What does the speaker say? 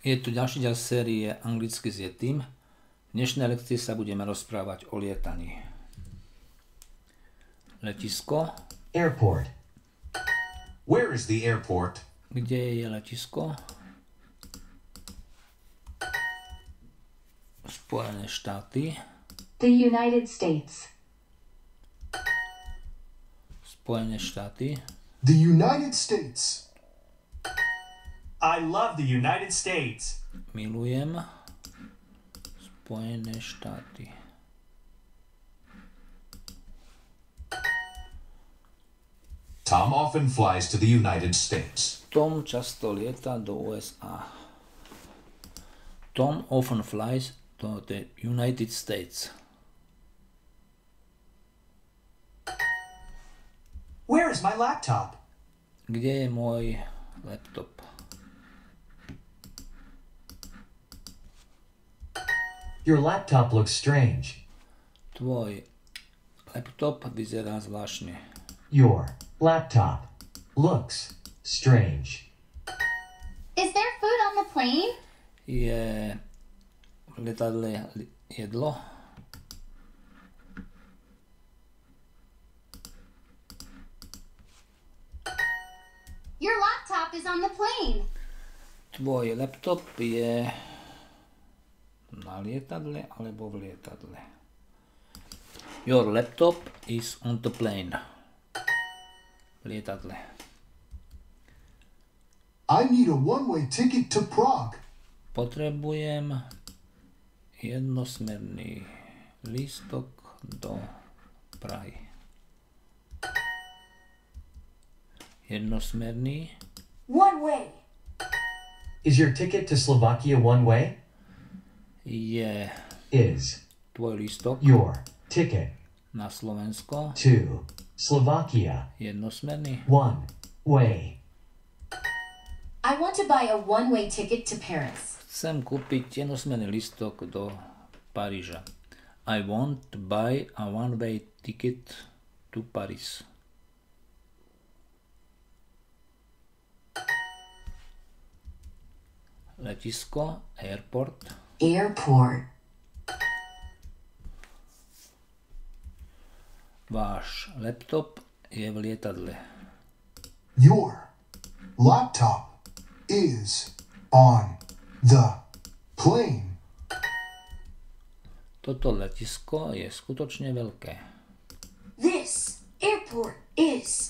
Je tu ďalší ďal série Anglicky s Yetim. V dnešnej lekcii sa budeme rozprávať o lietaní. Letisko. Airport. Where is the airport? Kde je letisko? Spojené štáty. The United States. Spojené štáty. The United States. I love the United States. Milujem Spojené štáty. Tom often flies to the United States. Tom často lieta do USA. Tom often flies to the United States. Where is my laptop? Kde je môj laptop? Your laptop looks strange. Tvoj laptop vyzerá zvláštne. Your laptop looks strange. Is there food on the plane? Je v letadle jedlo? Your laptop is on the plane. Tvoj laptop je na lietadle alebo v lietadle? Your laptop is on the plane. V lietadle. I need a one way ticket to Prague. Potrebujem jednosmerný lístok do Prahy. Jednosmerný One way. Is your ticket to Slovakia one way? Je Is tvoj lístok your ticket na Slovensko to Slovakia jednosmerný. one way? I want to buy a one way ticket to Paris. Chcem kúpiť jednosmerný lístok do Paríža. I want to buy a one-way ticket to Paris. Letisko, airport. Airport. Váš laptop je v lietadle. Your laptop is on the plane. Toto letisko je skutočne veľké. This airport is.